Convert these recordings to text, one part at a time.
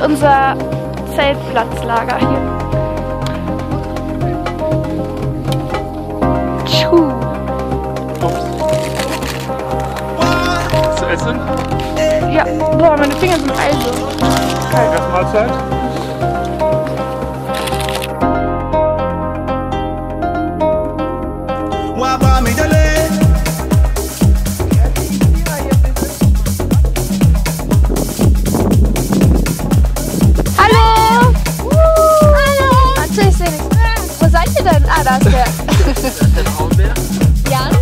unser Zeltplatzlager hier. Tschuh. Zu essen? Ja, boah, meine Finger sind eisig. Erste Mahlzeit. Denn? Ah, da ist der. Jan?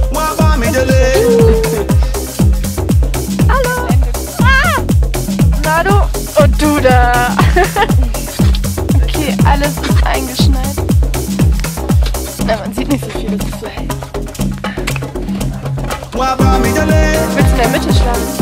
Hallo! Ah! Na du? Und du da! okay, alles ist eingeschneit. Na, man sieht nicht so viel, das ist so hell. Willst du in der Mitte schlafen?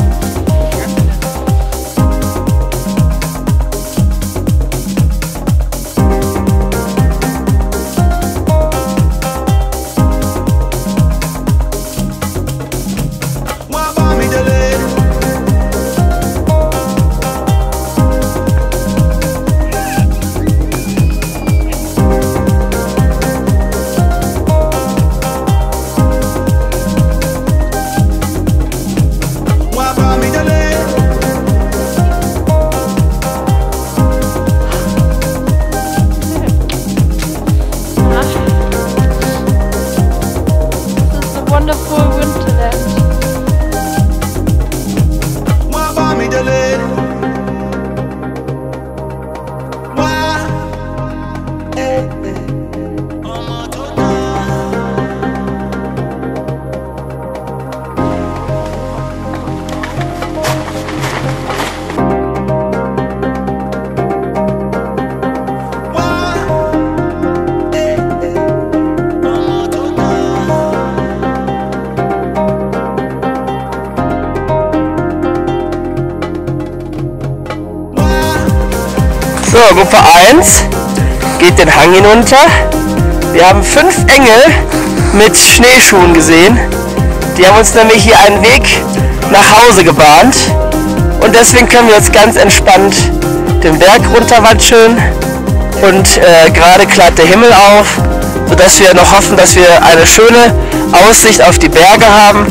So, Gruppe 1 geht den Hang hinunter. Wir haben fünf Engel mit Schneeschuhen gesehen. Die haben uns nämlich hier einen Weg nach Hause gebahnt. Und deswegen können wir jetzt ganz entspannt den Berg runterwatscheln. Und äh, gerade klart der Himmel auf, sodass wir noch hoffen, dass wir eine schöne Aussicht auf die Berge haben.